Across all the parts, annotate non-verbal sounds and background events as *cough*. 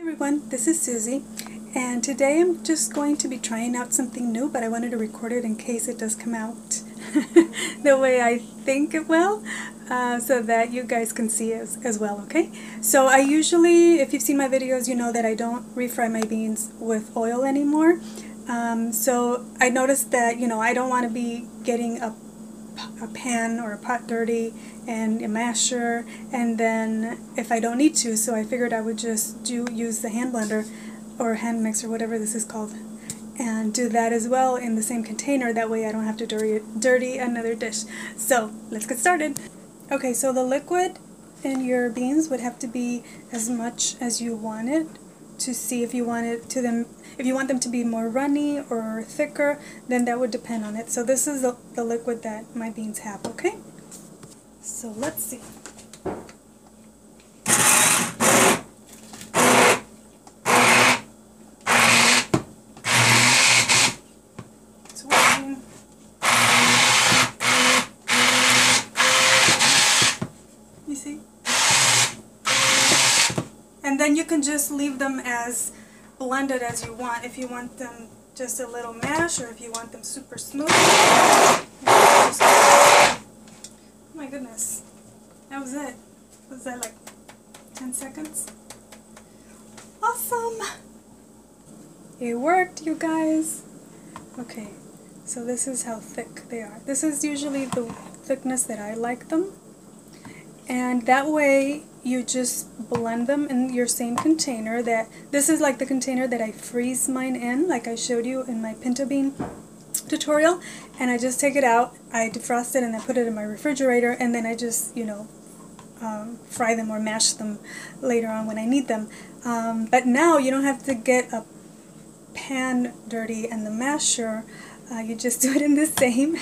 everyone, this is Susie and today I'm just going to be trying out something new but I wanted to record it in case it does come out *laughs* the way I think it will uh, so that you guys can see as, as well, okay? So I usually, if you've seen my videos, you know that I don't refry my beans with oil anymore. Um, so I noticed that, you know, I don't want to be getting a a pan or a pot dirty and a masher and then if I don't need to so I figured I would just do use the hand blender or hand mixer whatever this is called and do that as well in the same container. That way I don't have to dirty, dirty another dish. So let's get started. Okay so the liquid in your beans would have to be as much as you want it to see if you want it to them if you want them to be more runny or thicker then that would depend on it. So this is the, the liquid that my beans have okay? So let's see it's working you see and then you can just leave them as blended as you want. If you want them just a little mash or if you want them super smooth. Oh my goodness. That was it. Was that like 10 seconds? Awesome! It worked, you guys. Okay, so this is how thick they are. This is usually the thickness that I like them. And that way you just blend them in your same container that this is like the container that I freeze mine in like I showed you in my pinto bean tutorial. And I just take it out I defrost it and then put it in my refrigerator and then I just you know um, fry them or mash them later on when I need them. Um, but now you don't have to get a pan dirty and the masher uh, you just *laughs* do it in the same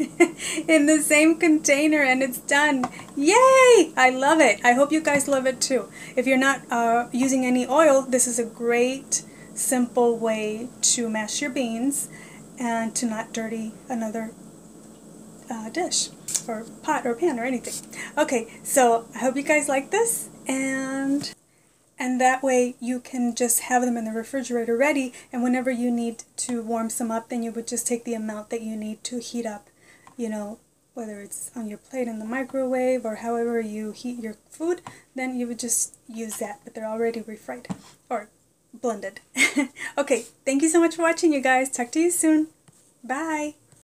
*laughs* in the same container and it's done. Yay! I love it. I hope you guys love it too. If you're not uh, using any oil, this is a great simple way to mash your beans and to not dirty another uh, dish or pot or pan or anything. Okay, so I hope you guys like this and and that way you can just have them in the refrigerator ready and whenever you need to warm some up then you would just take the amount that you need to heat up you know, whether it's on your plate in the microwave or however you heat your food, then you would just use that, but they're already refried or blended. *laughs* okay, thank you so much for watching, you guys. Talk to you soon. Bye.